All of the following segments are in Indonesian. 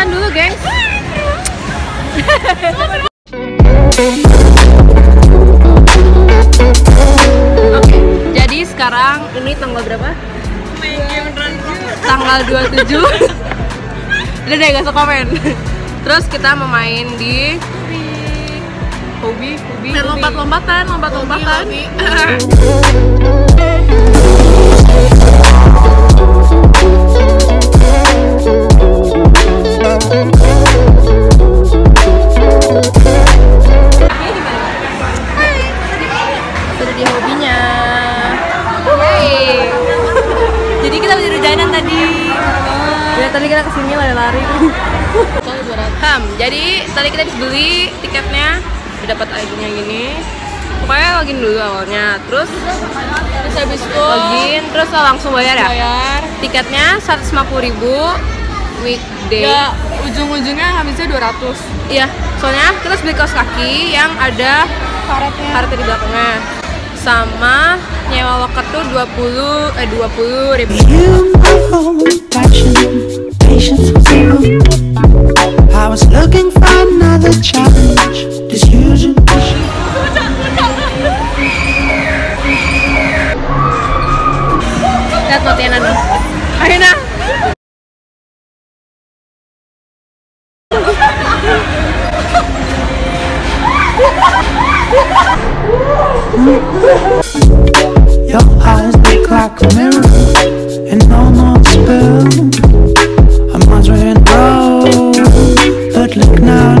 pemanasan dulu, gengs. Oke, jadi sekarang ini tanggal berapa? Tanggal 27 Udah deh, gak usah komen Terus kita mau main di Hobi, hobi, Dan lompat-lompatan, lompat-lompatan. Jadi tadi kita habis beli tiketnya Udah dapat ID-nya gini Pokoknya login dulu awalnya Terus Terus habis itu login, terus langsung bayar ya? bayar. Tiketnya 150.000 weekday Ya, ujung-ujungnya habisnya 200. Iya, soalnya kita harus beli kaos kaki yang ada Karetnya. karetnya di belakangnya sama nyewa loker tuh 20 eh 20 ribu Your eyes look like a mirror, and no more spill. I'm wondering, oh, but look now,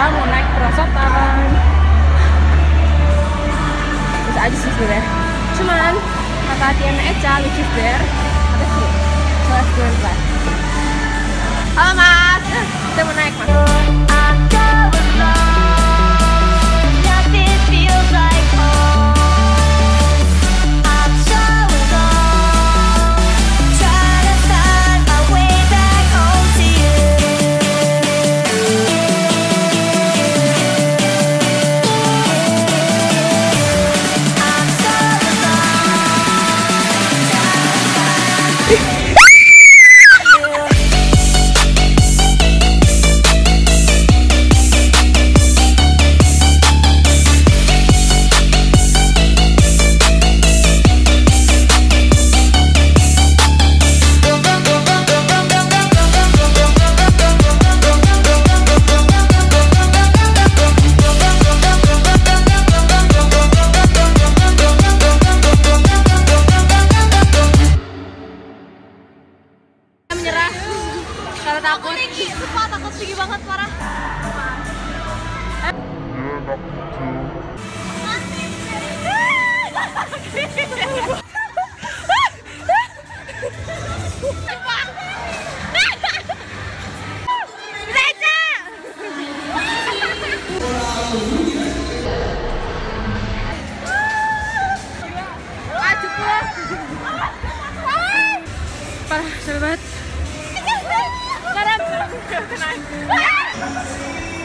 sekarang mau naik perosotan bisa aja sih sebenernya cuman kata Tiana Eca which is there ada sih? So let's go sumpah takut tinggi banget parah. Parah, seru banget. can I?